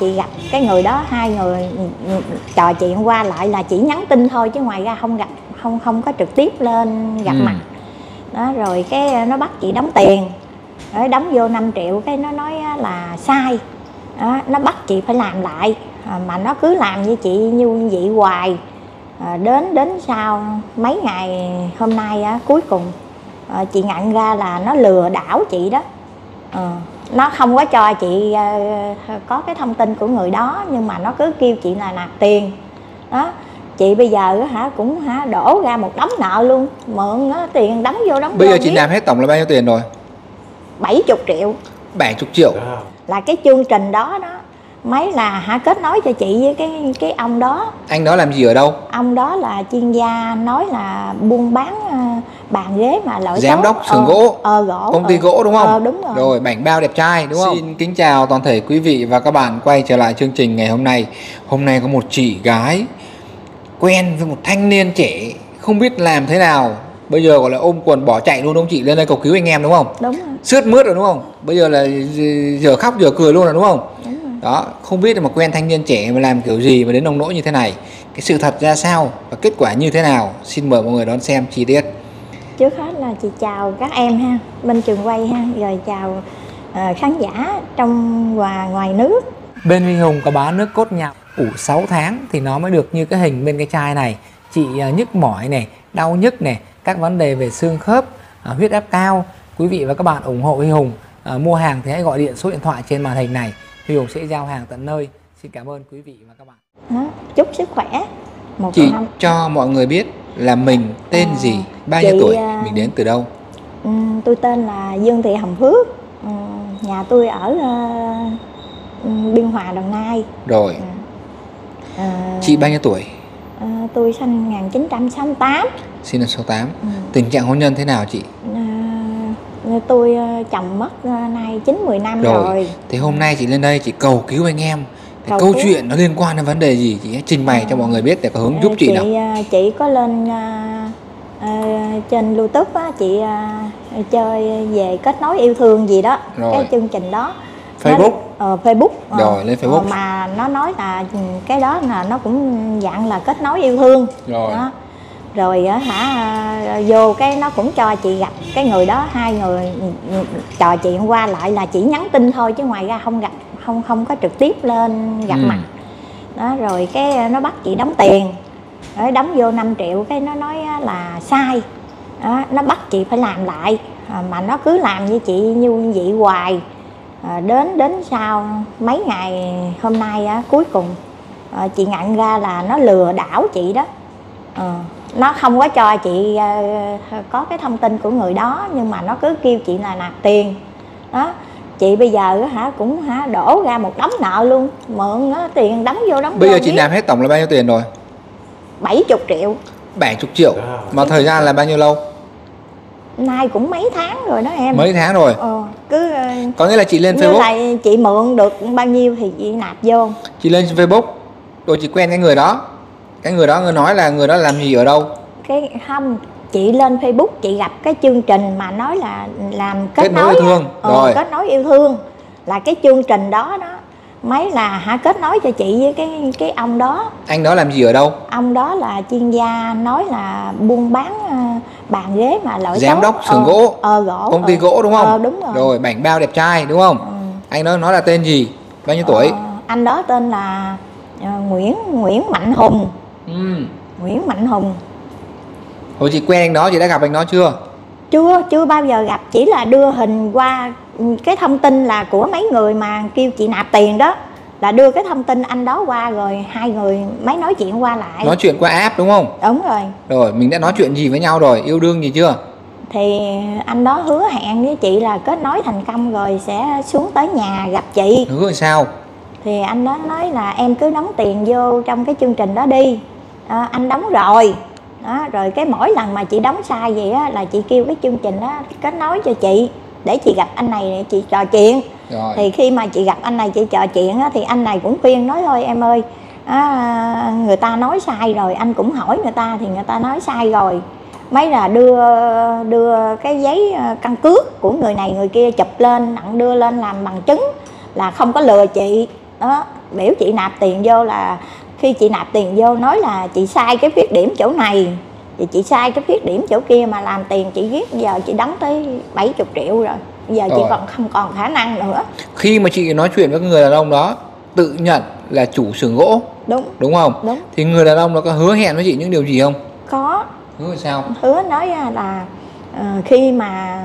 chị gặp cái người đó hai người trò chuyện qua lại là chỉ nhắn tin thôi chứ ngoài ra không gặp không không có trực tiếp lên gặp Ừ. mặt. Đó rồi cái nó bắt chị đóng tiền. Đấy, đóng vô 5 triệu cái nó nói là sai. Đó, nó bắt chị phải làm lại. À, mà nó cứ làm như chị như vậy hoài. À, đến đến sau mấy ngày hôm nay á, cuối cùng à, chị nhận ra là nó lừa đảo chị đó. Ờ, nó không có cho chị ờ, có cái thông tin của người đó nhưng mà nó cứ kêu chị là nạp tiền. Đó chị bây giờ á hả cũng hả đổ ra một đống nợ luôn. Mượn á, tiền đóng vô đóng bây vô giờ chị nạp hết tổng là bao nhiêu tiền rồi? 70 triệu. 70 triệu. Là cái chương trình đó đó mấy là hả kết nối cho chị với cái cái ông đó. Anh đó làm gì ở đâu? Ông đó là chuyên gia nói là buôn bán ờ, bàn ghế mà loại giám tốt. đốc xưởng Ờ, gỗ. ờ, gỗ công ty ờ. gỗ đúng không? Ờ, đúng rồi, rồi bảnh bao đẹp trai đúng không? Xin kính chào toàn thể quý vị và các bạn. Quay trở lại chương trình ngày hôm nay. Hôm nay có một chị gái quen với một thanh niên trẻ không biết làm thế nào. Bây giờ gọi là ôm quần bỏ chạy luôn đúng không chị? Lên đây cầu cứu anh em đúng không? Đúng rồi. Sướt mướt rồi đúng không? Bây giờ là giờ khóc giờ cười luôn rồi đúng không? Đúng rồi. Đó không biết là mà quen thanh niên trẻ mà làm kiểu gì mà đến nông nỗi như thế này. Cái sự thật ra sao và kết quả như thế nào? Xin mời mọi người đón xem chi tiết trước hết là chị chào các em ha bên trường quay ha rồi chào ờ, khán giả trong và ngoài nước Bên Huy Hùng có bán nước cốt nhạo ủ 6 tháng thì nó mới được như cái hình bên cái chai này. Chị à, nhức mỏi này, đau nhức này, các vấn đề về xương khớp, à, huyết áp cao. Quý vị và các bạn ủng hộ Huy Hùng à, mua hàng thì hãy gọi điện số điện thoại trên màn hình này. Huy Hùng sẽ giao hàng tận nơi. Xin cảm ơn quý vị và các bạn. đó. chúc sức khỏe một chị năm cho mọi người biết là mình tên À, gì? Bao nhiêu tuổi? à, mình đến từ đâu? Ừm, tôi tên là Dương Thị Hồng Phước. Ừm, nhà tôi ở ờ, ừm, Biên Hòa Đồng Nai. Rồi. Ờ, chị bao nhiêu tuổi? ờ, tôi sinh 1968 sinh năm 68 Ừ. tình trạng hôn nhân thế nào chị? Ờ, tôi ờ, chồng mất ờ, nay 9 10 năm rồi, rồi, thế hôm nay chị lên đây chị cầu cứu anh em Cầu câu cứu. chuyện nó liên quan đến vấn đề gì chị trình bày cho mọi người biết để có hướng Ờ, giúp chị nào ờ, chị có lên ờ, ờ, trên youtube á chị ờ, chơi về kết nối yêu thương gì đó Rồi. cái chương trình đó Facebook. nó, ờ, Facebook ờ, Rồi, lên Facebook. ờ, mà nó nói là ừ, cái đó là nó cũng dạng là kết nối yêu thương Rồi. đó rồi á hả ờ, vô cái nó cũng cho chị gặp cái người đó hai người ừ, ừ, trò chuyện qua lại là chỉ nhắn tin thôi chứ ngoài ra không gặp không không có trực tiếp lên gặp Ừ. mặt. Đó rồi cái nó bắt chị đóng tiền. Đấy, đóng vô 5 triệu cái nó nói là sai. Đó, nó bắt chị phải làm lại. À, mà nó cứ làm như chị như vậy hoài. À, đến đến sau mấy ngày hôm nay á, cuối cùng à, chị nhận ra là nó lừa đảo chị đó. Ờ, nó không có cho chị ờ, có cái thông tin của người đó nhưng mà nó cứ kêu chị là nạp tiền. Đó chị bây giờ á hả cũng hả đổ ra một đống nợ luôn. Mượn á, tiền đóng vô đóng bây vô giờ chị viết nạp hết tổng là bao nhiêu tiền rồi? 70 triệu. 70 triệu. Mà thời gian là bao nhiêu lâu? Nay cũng mấy tháng rồi đó em. Mấy tháng rồi. Ờ, cứ ờ, có nghĩa là chị lên như Facebook. là chị mượn được bao nhiêu thì chị nạp vô. Chị lên trên Facebook rồi chị quen cái người đó. Cái người đó người nói là người đó làm gì ở đâu? Cái không chị lên Facebook chị gặp cái chương trình mà nói là làm kết, Kết nối nối yêu thương. Ờ, Rồi. kết nối yêu thương là cái chương trình đó đó mấy là hả kết nối cho chị với cái cái ông đó anh đó làm gì ở đâu ông đó là chuyên gia nói là buôn bán ờ, bàn ghế mà loại giám tốt. đốc xưởng Ờ, gỗ ờ, gỗ công ty ờ. gỗ đúng không ờ, đúng rồi, rồi bảnh bao đẹp trai đúng không Ừ. anh đó nói là tên gì bao nhiêu tuổi Ờ, anh đó tên là Nguyễn Nguyễn Mạnh Hùng ừ. Nguyễn Mạnh Hùng rồi chị quen anh đó chị đã gặp anh đó chưa? Chưa chưa bao giờ gặp chỉ là đưa hình qua cái thông tin là của mấy người mà kêu chị nạp tiền đó là đưa cái thông tin anh đó qua rồi hai người mấy nói chuyện qua lại. Nói chuyện qua app đúng không? Đúng rồi. Rồi mình đã nói chuyện gì với nhau rồi? Yêu đương gì chưa? Thì anh đó hứa hẹn với chị là kết nối thành công rồi sẽ xuống tới nhà gặp chị. Hứa sao? Thì anh đó nói là em cứ đóng tiền vô trong cái chương trình đó đi. À, anh đóng rồi đó, rồi cái mỗi lần mà chị đóng sai vậy á là chị kêu cái chương trình đó kết nối cho chị để chị gặp anh này chị trò chuyện. Rồi. Thì khi mà chị gặp anh này chị trò chuyện á, thì anh này cũng khuyên nói thôi em ơi à, người ta nói sai rồi anh cũng hỏi người ta thì người ta nói sai rồi. Mấy là đưa đưa cái giấy ờ, căn cước của người này người kia chụp lên nặng đưa lên làm bằng chứng là không có lừa chị. Đó biểu chị nạp tiền vô là khi chị nạp tiền vô nói là chị sai cái khuyết điểm chỗ này thì chị sai cái khuyết điểm chỗ kia mà làm tiền chị viết giờ chị đóng tới 70 triệu rồi. Giờ chị Rồi. còn không còn khả năng nữa. Khi mà chị nói chuyện với người đàn ông đó tự nhận là chủ xưởng gỗ. Đúng. Đúng không? Đúng. Thì người đàn ông đó có hứa hẹn với chị những điều gì không? Có. Hứa sao? Hứa nói ra là ờ, khi mà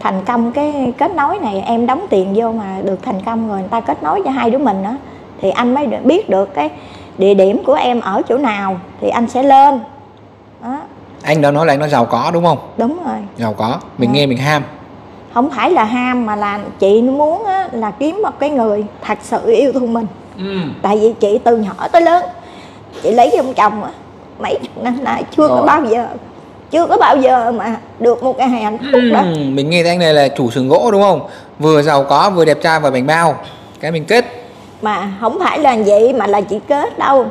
thành công cái kết nối này em đóng tiền vô mà được thành công rồi người ta kết nối cho hai đứa mình đó thì anh mới biết được cái địa điểm của em ở chỗ nào thì anh sẽ lên. Đó. Anh đó nói là anh nó giàu có đúng không? Đúng rồi. Giàu có. Mình Dạ. nghe mình ham. Không phải là ham mà là chị muốn á, là kiếm một cái người thật sự yêu thương mình. Ừ. tại vì chị từ nhỏ tới lớn chị lấy ông chồng á mấy chục năm nay chưa có Rồi. bao giờ chưa có bao giờ mà được một ngày hạnh phúc đó. Ừ, mình nghe thấy anh này là chủ xưởng gỗ đúng không? Vừa giàu có vừa đẹp trai và bánh bao. Cái mình kết mà không phải là vậy mà là chị kết đâu.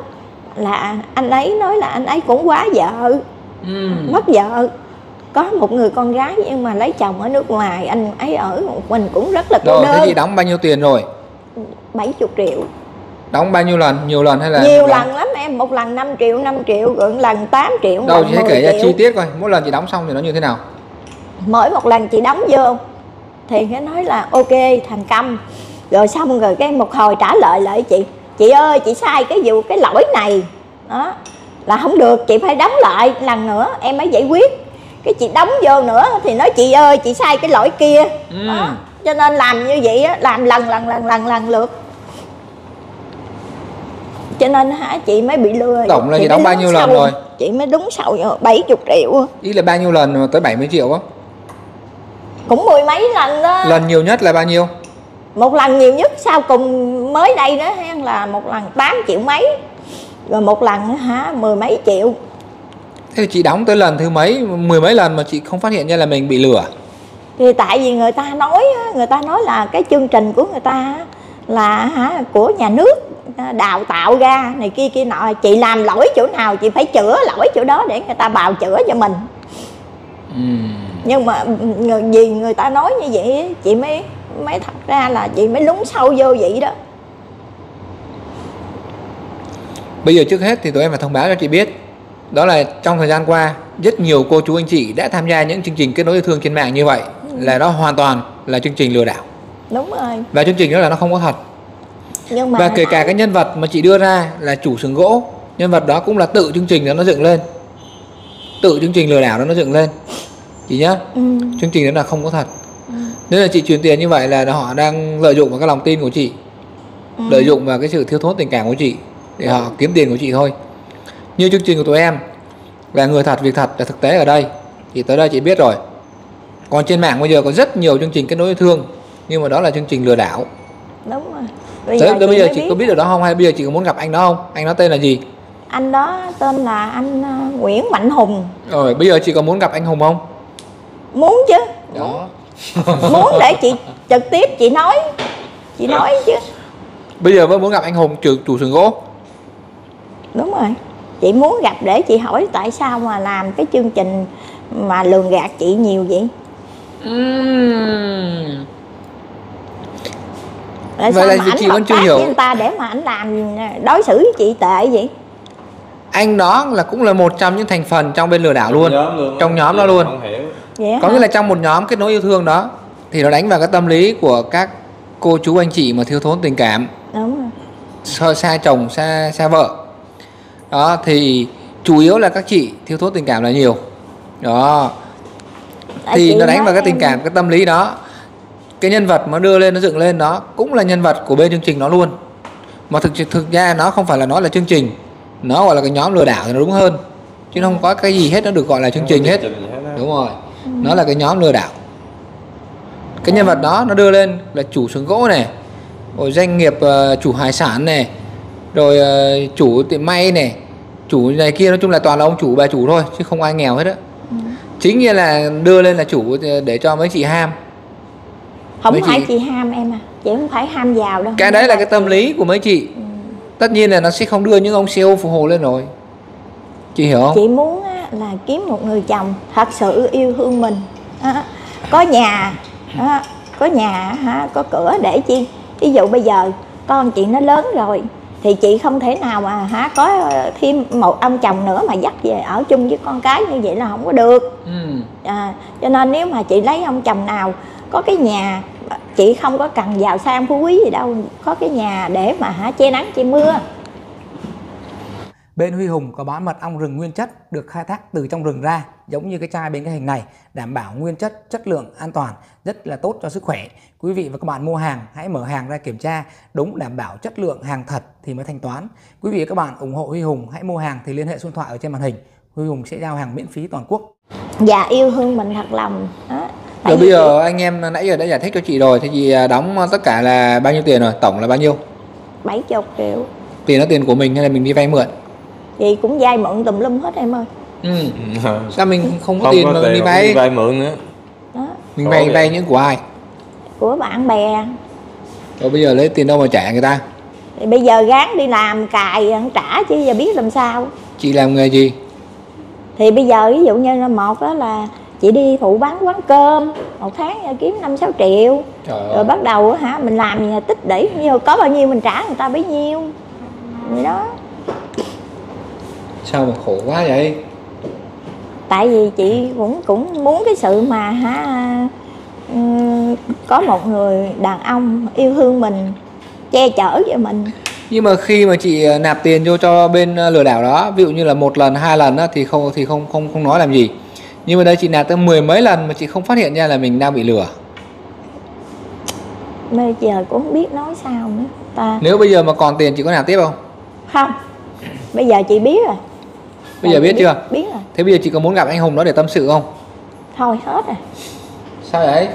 Là anh ấy nói là anh ấy cũng quá vợ. Ừ. mất vợ. Có một người con gái nhưng mà lấy chồng ở nước ngoài anh ấy ở một mình cũng rất là cô rồi thế đơn. chị đóng bao nhiêu tiền rồi? 70 triệu. Đóng bao nhiêu lần? Nhiều lần hay là nhiều một lần? lắm em. Một lần 5 triệu 5 triệu rồi một lần 8 triệu một đâu lần chị hãy 10 kể ra chi tiết coi mỗi lần chị đóng xong thì nó như thế nào? Mỗi một lần chị đóng vô thì cái nói là ok thành công rồi xong rồi cái một hồi trả lời lại chị chị ơi chị sai cái vụ cái lỗi này. Đó. Là không được chị phải đóng lại lần nữa em mới giải quyết. Cái chị đóng vô nữa thì nói chị ơi chị sai cái lỗi kia. Ừ. đó. Cho nên làm như vậy á làm lần lần lần lần lần lượt. Cho nên hả chị mới bị lừa. Tổng là chị mới đóng bao nhiêu lần rồi? chị mới đúng sâu 70 triệu ý là bao nhiêu lần tới 70 triệu á? Cũng mười mấy lần đó. Lần nhiều nhất là bao nhiêu một lần nhiều nhất sau cùng mới đây đó là một lần 8 triệu mấy. Rồi một lần hả mười mấy triệu. Thế chị đóng tới lần thứ mấy? Mười mấy lần mà chị không phát hiện ra là mình bị lừa? Thì tại vì người ta nói người ta nói là cái chương trình của người ta là hả của nhà nước đào tạo ra này kia kia nọ. Chị làm lỗi chỗ nào chị phải chữa lỗi chỗ đó để người ta bào chữa cho mình. Ừ. nhưng mà người, vì người ta nói như vậy chị mới mới thật ra là chị mới lún sâu vô vậy đó. Bây giờ trước hết thì tụi em phải thông báo cho chị biết Đó là trong thời gian qua Rất nhiều cô chú anh chị đã tham gia những chương trình kết nối yêu thương trên mạng như vậy Là đó hoàn toàn là chương trình lừa đảo. Đúng rồi. Và chương trình đó là nó không có thật. Nhưng mà Và kể cả cái nhân vật mà chị đưa ra là chủ xưởng gỗ Nhân vật đó cũng là tự chương trình đó nó dựng lên. Tự chương trình lừa đảo đó nó dựng lên. Chị nhá ừ, Chương trình đó là không có thật Nếu là chị truyền tiền như vậy là họ đang lợi dụng vào cái lòng tin của chị ừ. lợi dụng vào cái sự thiếu thốn tình cảm của chị để họ kiếm tiền của chị thôi. Như chương trình của tụi em là người thật việc thật là thực tế ở đây thì tới đây chị biết rồi. Còn trên mạng bây giờ có rất nhiều chương trình kết nối yêu thương nhưng mà đó là chương trình lừa đảo. Đúng rồi. Bây tới, tới bây giờ chị có biết được đó không? Hay bây giờ chị có muốn gặp anh đó không? Anh đó tên là gì? Anh đó tên là anh ờ, Nguyễn Mạnh Hùng. Rồi bây giờ chị có muốn gặp anh Hùng không? Muốn chứ muốn để chị trực tiếp chị nói chị nói chứ. Bây giờ vẫn muốn gặp anh Hùng chủ, chủ xưởng gỗ. Đúng rồi. Chị muốn gặp để chị hỏi tại sao mà làm cái chương trình mà lường gạt chị nhiều vậy? Tại Vậy sao là mà chị- vẫn chưa hiểu. với anh ta để mà ảnh làm đối xử với chị tệ vậy? Anh đó là cũng là một trong những thành phần trong bên lừa đảo luôn. nhóm luôn trong nhóm đó luôn. không hiểu vậy có hả? nghĩa là trong một nhóm kết nối yêu thương đó thì nó đánh vào cái tâm lý của các cô chú anh chị mà thiếu thốn tình cảm. Đúng rồi. Xa, xa chồng xa xa vợ. Đó thì chủ yếu là các chị thiếu thốn tình cảm là nhiều. Đó. Tại thì nó đánh vào cái tình cảm cái tâm lý đó. Cái nhân vật mà đưa lên nó dựng lên đó cũng là nhân vật của bên chương trình nó luôn. Mà thực thực ra nó không phải là nó là chương trình. Nó gọi là cái nhóm lừa đảo thì nó đúng hơn. Chứ nó không có cái gì hết nó được gọi là chương trình hết. Đúng rồi nó là cái nhóm lừa đảo. Cái nhân vật đó nó đưa lên là chủ xưởng gỗ này rồi doanh nghiệp ờ, chủ hải sản này rồi ờ, chủ tiệm may này chủ này kia nói chung là toàn là ông chủ bà chủ thôi chứ không ai nghèo hết á. Chính như là đưa lên là chủ để cho mấy chị ham. Không mấy phải chị- chị ham em à chị không phải ham giàu đâu. Cái đấy là cái tâm lý của mấy chị. Tất nhiên là nó sẽ không đưa những ông CEO phù hộ lên rồi. Chị hiểu không? Chị muốn là kiếm một người chồng thật sự yêu thương mình. Á, có nhà á, có nhà hả, có cửa để chi? Ví dụ bây giờ con chị nó lớn rồi thì chị không thể nào mà hả có thêm một ông chồng nữa mà dắt về ở chung với con cái như vậy là không có được. Ừ. à, cho nên nếu mà chị lấy ông chồng nào có cái nhà chị không có cần giàu sang phú quý gì đâu có cái nhà để mà hả che nắng che mưa Bên Huy Hùng có bán mật ong rừng nguyên chất được khai thác từ trong rừng ra, giống như cái chai bên cái hình này, đảm bảo nguyên chất, chất lượng, an toàn, rất là tốt cho sức khỏe. Quý vị và các bạn mua hàng, hãy mở hàng ra kiểm tra, đúng đảm bảo chất lượng hàng thật thì mới thanh toán. Quý vị và các bạn ủng hộ Huy Hùng, hãy mua hàng thì liên hệ số điện thoại ở trên màn hình. Huy Hùng sẽ giao hàng miễn phí toàn quốc. Dạ yêu thương mình thật lòng. Đó. Rồi bây giờ anh em nãy giờ đã giải thích cho chị rồi, thì chị à, đóng tất cả là bao nhiêu tiền rồi? Tổng là bao nhiêu? 70 triệu. Tiền là tiền của mình hay là mình đi vay mượn? Chị cũng vay mượn tùm lum hết em ơi. Ừ. Sao mình không có không tiền có mà tiền đi vay? đi vay mượn nữa Đó. Mình vay vậy. vay những của ai? Của bạn bè. Rồi bây giờ lấy tiền đâu mà trả người ta? Thì bây giờ gán đi làm cài ăn trả chứ giờ biết làm sao. Chị làm nghề gì? Thì bây giờ ví dụ như là một đó là chị đi phụ bán quán cơm một tháng kiếm năm sáu triệu Trời rồi bắt đầu á hả mình làm nhà tích để nhiêu có bao nhiêu mình trả người ta bấy nhiêu vậy đó Sao mà khổ quá vậy? tại vì chị cũng cũng muốn cái sự mà hả ừm, có một người đàn ông yêu thương mình che chở cho mình Nhưng mà khi mà chị à, nạp tiền vô cho bên à, lừa đảo đó, ví dụ như là một lần, hai lần á, thì không thì không không không nói làm gì. Nhưng mà đây chị nạp tới mười mấy lần mà chị không phát hiện ra là mình đang bị lừa. bây giờ cũng không biết nói sao nữa ta Nếu bây giờ mà còn tiền chị có nạp tiếp không? không bây giờ chị biết rồi Bây giờ chị biết chưa? biết rồi Thế bây giờ chị có muốn gặp anh Hùng đó để tâm sự không? thôi hết rồi Sao vậy?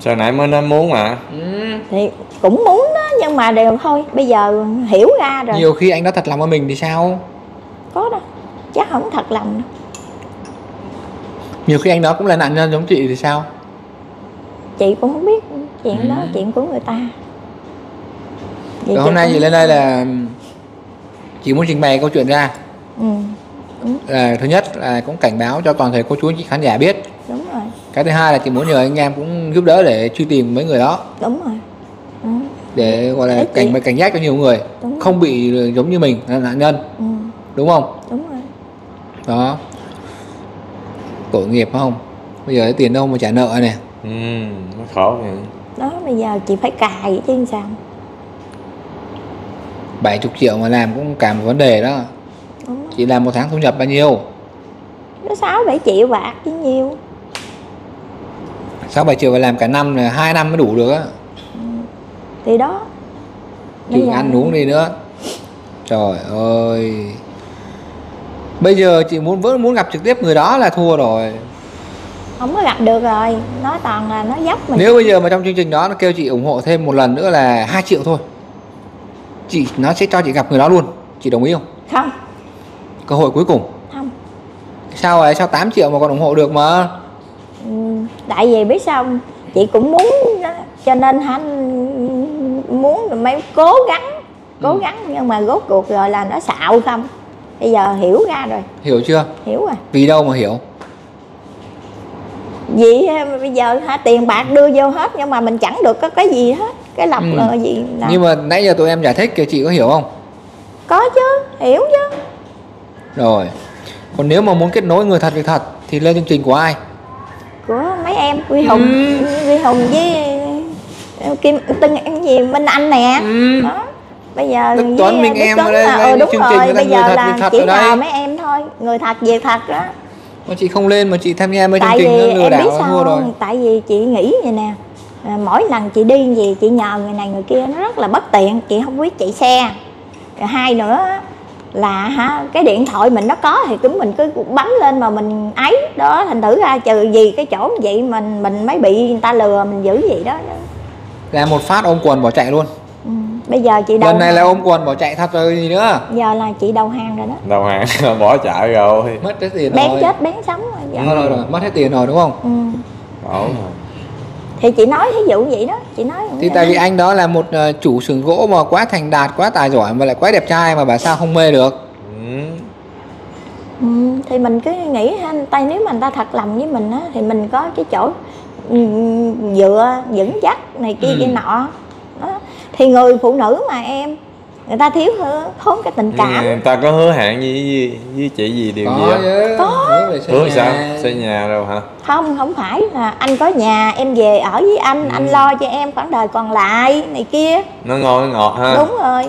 sao nãy mới nói muốn mà Ừ. thì cũng muốn đó nhưng mà đều thôi bây giờ hiểu ra rồi Nhiều khi anh đó thật lòng với mình thì sao? có đâu chắc không thật lòng đâu Nhiều khi anh đó cũng là nạn nhân giống chị thì sao? chị cũng không biết chuyện đó Ừ. chuyện của người ta Vậy Rồi hôm nay chị lên đây là chị muốn trình bày câu chuyện ra ừ, là thứ nhất là cũng cảnh báo cho toàn thể cô chú anh chị khán giả biết. Đúng rồi. Cái thứ hai là chị muốn nhờ anh em cũng giúp đỡ để truy tìm mấy người đó. Đúng rồi. Ừ, để gọi là Đấy, chị- cảnh cảnh giác cho nhiều người. Đúng. không bị giống như mình là nạn nhân. Ừ, đúng không? Đúng rồi. Đó. Tội nghiệp phải không? Bây giờ cái tiền đâu mà trả nợ này ừ nó khổ vậy đó bây giờ chị phải cài chứ sao? 70 triệu mà làm cũng cả một vấn đề đó. Chị làm một tháng thu nhập bao nhiêu? Nó sáu bảy triệu bạc chứ nhiều sáu bảy triệu mà làm cả năm là hai năm mới đủ được á. Thì đó. Chị ăn uống đi nữa. Trời ơi. Bây giờ chị muốn vẫn muốn gặp trực tiếp người đó là thua rồi. Không có gặp được rồi. Nói toàn là nó dốc mình. Nếu bây giờ mà trong chương trình đó nó kêu chị ủng hộ thêm một lần nữa là 2 triệu thôi. Chị nó sẽ cho chị gặp người đó luôn. Chị đồng ý không? Không cơ hội cuối cùng. Không. Sao vậy? Sao 8 triệu mà còn ủng hộ được mà? Ừ, tại vì biết sao không? chị cũng muốn đó, cho nên hả muốn mấy cố gắng cố Ừ. gắng nhưng mà rốt cuộc rồi là nó xạo không? Bây giờ hiểu ra rồi. Hiểu chưa? Hiểu rồi. Vì đâu mà hiểu? Vì ờ, bây giờ hả tiền bạc đưa vô hết nhưng mà mình chẳng được có cái gì hết. Cái lọc Ừ. gì là nhưng mà nãy giờ tụi em giải thích kìa chị có hiểu không? Có chứ hiểu chứ rồi. Còn nếu mà muốn kết nối người thật việc thật thì lên chương trình của ai? Của mấy em quy hùng. Ừ. quy hùng với ờ, kim tân cái gì minh anh nè. Ừ. đó. Bây giờ Đức với Tuấn, Đức em ở đây, đây ừ, đúng chương trình rồi bây người giờ thật, là thật chỉ nhờ mấy em thôi người thật việc thật đó mà chị không lên mà chị tham gia mấy chương trình lừa đảo sao thua rồi. tại vì chị nghĩ vậy nè. À, mỗi lần chị đi gì chị nhờ người này người kia nó rất là bất tiện chị không biết chạy xe. Rồi hai nữa là hả cái điện thoại mình nó có thì cứ mình cứ bấm lên mà mình ấy đó thành thử ra trừ gì cái chỗ vậy mình mình mới bị người ta lừa mình giữ vậy đó. Là một phát ôm quần bỏ chạy luôn. Ừ. bây giờ chị đầu lần này là ôm quần bỏ chạy thật rồi gì nữa? Giờ là chị đầu hàng rồi đó. Đầu hàng bỏ chạy rồi. Mất hết tiền bén rồi. chết bén sống rồi giờ. Rồi, rồi, rồi, mất hết tiền rồi đúng không? Ừ. rồi thì chị nói thí dụ vậy đó chị nói thì tại vì anh đó là một ờ, chủ xưởng gỗ mà quá thành đạt quá tài giỏi mà lại quá đẹp trai mà bà sao không mê được ừ. Ừ, thì mình cứ nghĩ ha tay nếu mà người ta thật lòng với mình á thì mình có cái chỗ ừ, dựa vững chắc này kia Ừ. kia nọ đó. thì người phụ nữ mà em người ta thiếu hư- thốn cái tình cảm. Người ta có hứa hẹn gì với, với chị gì điều gì có không? chứ Có. hứa hứa nhà. sao? xây nhà đâu hả? Không không phải là anh có nhà em về ở với anh anh lo cho em khoảng đời còn lại này kia. Nó ngon nó ngọt ha. Đúng rồi.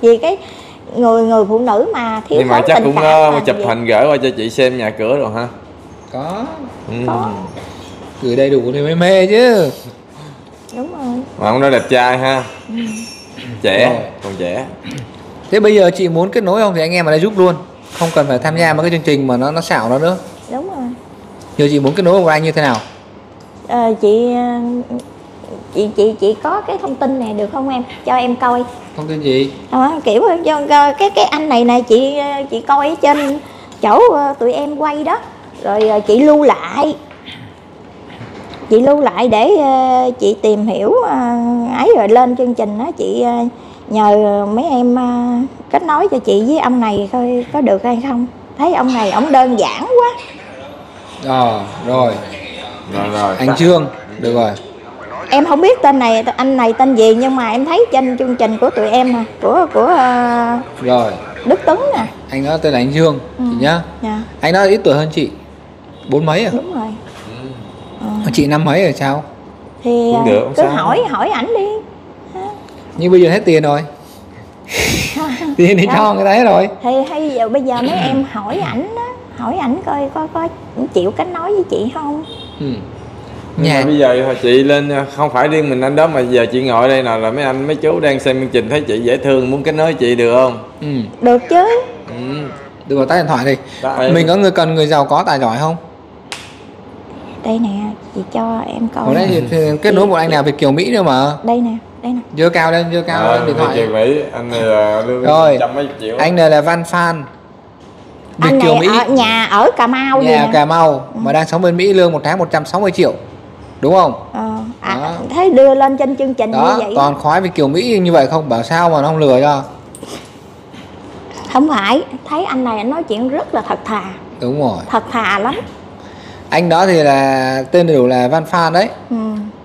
Vì cái người người phụ nữ mà thiếu nhưng mà chắc tình cũng cảm có là chụp hình gửi qua cho chị xem nhà cửa rồi ha. Có. Ừ. Có. gửi đầy đủ thì mới mê chứ. Đúng rồi. Mà ông đó đẹp trai ha trẻ Rồi. còn trẻ. Thế bây giờ chị muốn kết nối không thì anh em ở đây giúp luôn. Không cần phải tham gia mấy cái chương trình mà nó nó xạo đó nữa. Đúng rồi. Giờ chị muốn kết nối với anh như thế nào? Ờ, chị chị chị chị có cái thông tin này được không em? Cho em coi. Thông tin gì? Đó, kiểu cho, cái cái anh này nè chị chị coi ở trên chỗ ờ, tụi em quay đó. Rồi chị lưu lại chị lưu lại để ờ, chị tìm hiểu ờ, ấy rồi lên chương trình đó. Chị ờ, nhờ mấy em kết nối cho chị với ông này coi có được hay không. Thấy ông này ông đơn giản quá. Ờ rồi. Rồi rồi. Anh trương được rồi. Em không biết tên này anh này tên gì nhưng mà em thấy trên chương trình của tụi em nè của của ờ, rồi. Đức Tuấn nè. Anh đó tên là anh trương Ừ. chị nhá. Dạ. Anh đó ít tuổi hơn chị? Bốn mấy à? Đúng rồi chị năm mấy rồi sao? Thì Cũng ờ, được, cứ sao. hỏi hỏi ảnh đi. Nhưng bây giờ hết tiền rồi. Tiền thì cho người ta hết rồi. Thì hay giờ bây giờ mấy em hỏi ảnh đó hỏi ảnh coi có có chịu kết nối với chị không? Ừ. Nhưng nhà mà bây giờ chị lên không phải riêng mình anh đó mà giờ chị ngồi đây nào là mấy anh mấy chú đang xem chương trình thấy chị dễ thương muốn kết nối với chị được không? Ừ. được chứ. Ừ. được rồi tắt điện thoại đi. Tại- mình có người cần người giàu có tài giỏi không đây nè chị cho em coi hồi nãy thì, thì kết nối một anh nào Việt kiều mỹ nữa mà. Đây nè đây nè. Dơ cao lên dơ cao Ờ, lên điện thì thoại. Chị Mỹ anh này là lương Rồi. trăm mấy triệu. anh này là văn phan. Việt anh kiều này mỹ. ở nhà ở cà mau nhà cà mau mà đang sống bên mỹ lương một tháng 160 triệu. Đúng không? Ờ, à, Đó. thấy đưa lên trên chương trình đó như vậy toàn khoái Việt kiều mỹ như vậy không? Bảo sao mà nó không lừa cho? Không phải thấy anh này anh nói chuyện rất là thật thà. Đúng rồi. Thật thà lắm anh đó thì là tên đầy đủ là văn phan đấy. Ừ.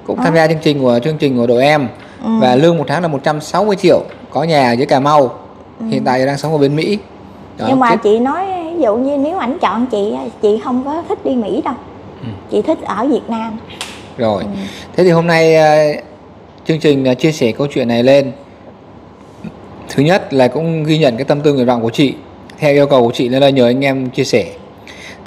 cũng tham gia chương trình của chương trình của đội em. Ừ. và lương một tháng là 160 triệu có nhà ở dưới Cà Mau. Hiện tại đang sống ở bên Mỹ. Đó, Ừ. nhưng mà kết- chị nói ví dụ như nếu ảnh chọn chị chị không có thích đi mỹ đâu. Ừ. chị thích ở việt nam. Rồi. Ừ. thế thì hôm nay ờ, chương trình ờ, chia sẻ câu chuyện này lên. Thứ nhất là cũng ghi nhận cái tâm tư nguyện vọng của chị theo yêu cầu của chị nên là nhờ anh em chia sẻ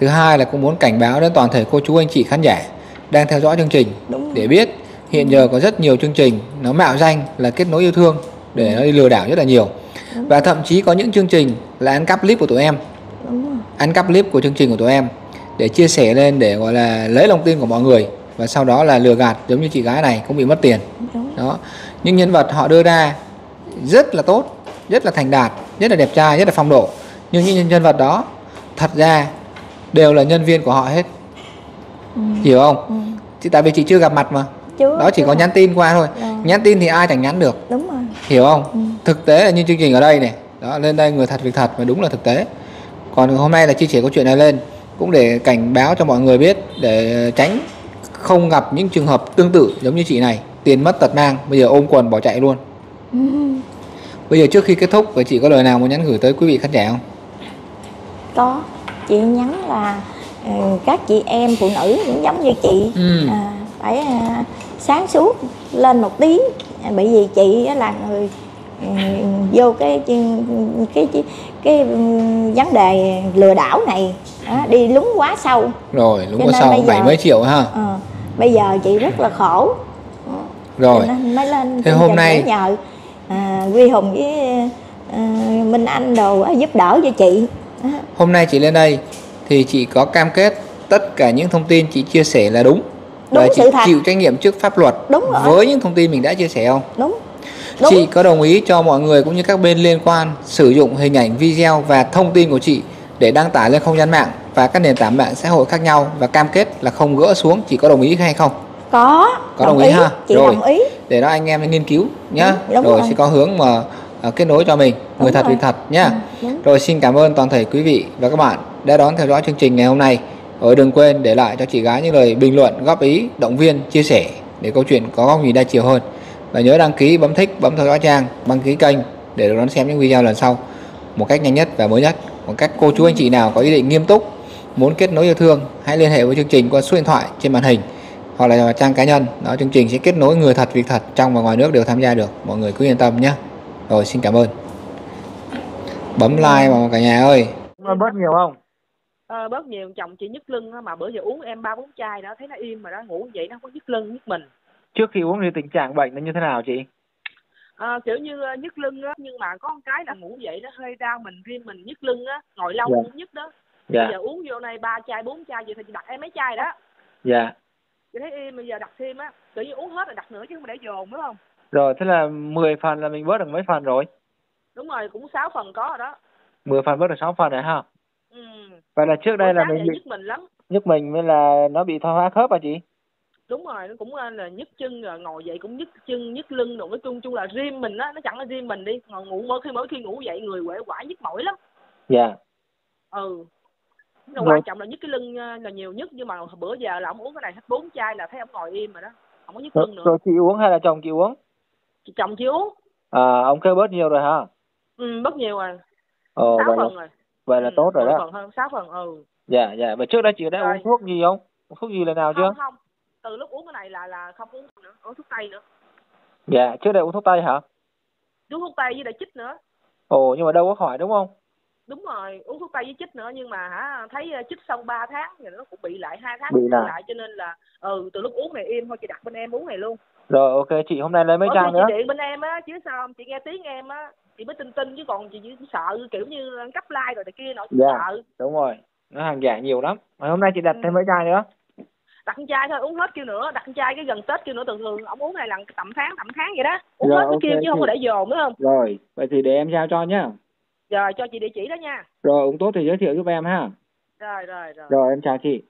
thứ hai là cũng muốn cảnh báo đến toàn thể cô chú anh chị khán giả đang theo dõi chương trình để biết hiện giờ có rất nhiều chương trình nó mạo danh là kết nối yêu thương để nó đi lừa đảo rất là nhiều. Và thậm chí có những chương trình là ăn cắp clip của tụi em. Ăn cắp clip của chương trình của tụi em để chia sẻ lên để gọi là lấy lòng tin của mọi người và sau đó là lừa gạt giống như chị gái này cũng bị mất tiền. Đó. Những nhân vật họ đưa ra rất là tốt rất là thành đạt rất là đẹp trai rất là phong độ. Nhưng những nhân vật đó thật ra đều là nhân viên của họ hết. Ừ. hiểu không? Ừ. Thì tại vì chị chưa gặp mặt mà. Chưa đó chỉ có nhắn tin qua thôi. Rồi. nhắn tin thì ai chẳng nhắn được. Đúng rồi. Hiểu không? Ừ. thực tế là như chương trình ở đây này. Đó lên đây người thật việc thật và đúng là thực tế. Còn hôm nay là chia sẻ câu chuyện này lên cũng để cảnh báo cho mọi người biết để tránh không gặp những trường hợp tương tự giống như chị này. Tiền mất tật mang bây giờ ôm quần bỏ chạy luôn. Ừ. bây giờ trước khi kết thúc thì chị có lời nào muốn nhắn gửi tới quý vị khán giả không? Có chị nhắn là ừ, các chị em phụ nữ cũng giống như chị. Ừ. à, phải à, sáng suốt lên một tí À, bởi vì chị là người ừ, vô cái cái cái cái, cái ừ, vấn đề lừa đảo này đó, đi lúng quá sâu. Rồi sau bây giờ- bảy mấy triệu ha? Ờ, bây giờ chị rất là khổ. Rồi Cho nên mới lên Thế hôm nay- nhờ à, Quy Hùng với à, Minh Anh đồ giúp đỡ cho chị. Hôm nay chị lên đây thì chị có cam kết tất cả những thông tin chị chia sẻ là đúng Đúng và chị thật. chịu trách nhiệm trước pháp luật Đúng rồi. với những thông tin mình đã chia sẻ không đúng đúng Chị có đồng ý cho mọi người cũng như các bên liên quan sử dụng hình ảnh video và thông tin của chị để đăng tải lên không gian mạng và các nền tảng mạng xã hội khác nhau và cam kết là không gỡ xuống chị có đồng ý hay không có Có đồng ý ha? chị Rồi. đồng ý để đó anh em nghiên cứu nhá đúng rồi, rồi. sẽ có hướng mà à, kết nối cho mình. Người Đúng thật rồi. việc thật nhá. Ừ, rồi xin cảm ơn toàn thể quý vị và các bạn đã đón theo dõi chương trình ngày hôm nay. Rồi đừng quên để lại cho chị gái những lời bình luận góp ý động viên chia sẻ để câu chuyện có góc nhìn đa chiều hơn. Và nhớ đăng ký bấm thích bấm theo dõi trang đăng ký kênh để được đón xem những video lần sau một cách nhanh nhất và mới nhất. Còn các cô chú anh chị nào có ý định nghiêm túc muốn kết nối yêu thương hãy liên hệ với chương trình qua số điện thoại trên màn hình hoặc là trang cá nhân. Đó chương trình sẽ kết nối người thật việc thật trong và ngoài nước đều tham gia được. Mọi người cứ yên tâm nhé rồi xin cảm ơn. Bấm like vào cả nhà ơi. Nó bớt nhiều không? Ờ, bớt nhiều chồng chị nhức lưng á, mà bữa giờ uống em ba bốn chai đó thấy nó im mà đó ngủ vậy nó không có nhức lưng nhức mình. Trước khi uống thì tình trạng bệnh nó như thế nào chị? À, kiểu như ờ, nhức lưng á nhưng mà có một cái là ngủ dậy nó hơi đau mình riêng mình nhức lưng á ngồi lâu Dạ. cũng nhức đó. Dạ. bây giờ uống vô này ba chai bốn chai vậy thì chị đặt em mấy chai đó. Dạ. Chị thấy im bây giờ đặt thêm á tự nhiên uống hết rồi đặt nữa chứ không để dồn đúng không rồi thế là 10 phần là mình bớt được mấy phần rồi? Đúng rồi cũng sáu phần có rồi đó. 10 phần bớt được 6 phần rồi ha? Ừ. Vậy là trước đây là mình bị nhức mình lắm. nhức mình mới là nó bị thoái hóa khớp à chị? Đúng rồi nó cũng ờ, là nhức chân rồi ngồi dậy cũng nhức chân nhức lưng rồi nói chung chung là riêng mình á nó chẳng là riêng mình đi ngồi ngủ mỗi khi mỗi khi ngủ dậy người quể quải nhức mỏi lắm. Dạ. Ừ. Nhưng mà Rồi. quan trọng là nhức cái lưng ờ, là nhiều nhất nhưng mà bữa giờ là ông uống cái này hết bốn chai là thấy ông ngồi im rồi đó không có nhức lưng nữa. rồi chị uống hay là chồng chị uống chồng chị uống à ông kêu bớt nhiều rồi hả? Ừ bất nhiều rồi. Ồ sáu vậy là, phần rồi. vậy là Ừ, tốt rồi đó. phần hơn sáu phần ừ. Dạ dạ. Vậy trước đây chị đã Rồi. uống thuốc gì không? Uống thuốc gì lần nào chưa? Không từ lúc uống cái này là là không uống nữa uống thuốc tây nữa. Dạ trước đây uống thuốc tây hả? Uống thuốc tây với lại chích nữa. Ồ nhưng mà đâu có khỏi đúng không? Đúng rồi uống thuốc tây với chích nữa nhưng mà hả thấy ờ, chích xong 3 tháng rồi nó cũng bị lại hai tháng bị lại. lại cho nên là ừ từ lúc uống này im thôi chị đặt bên em uống này luôn rồi ok chị hôm nay lấy mấy chai khi nữa? chị điện bên em á chứ sao không? Chị nghe tiếng em á chị mới tin tin chứ còn chị chỉ sợ kiểu như cấp like rồi này kia nọ chị Dạ. sợ. đúng rồi. Nó hàng giả nhiều lắm. Mà hôm nay chị đặt Ừ. thêm mấy chai nữa? Đặt con chai thôi uống hết kêu nữa đặt con chai cái gần tết kêu nữa thường thường ông uống này là tầm tháng tầm tháng vậy đó. Uống Rồi, hết cái ok kêu chứ không có chị. để dồn nữa không? Rồi vậy thì để em giao cho nhá. Rồi cho chị địa chỉ đó nha. Rồi uống tốt thì giới thiệu giúp em ha. Rồi rồi rồi. Rồi em chào chị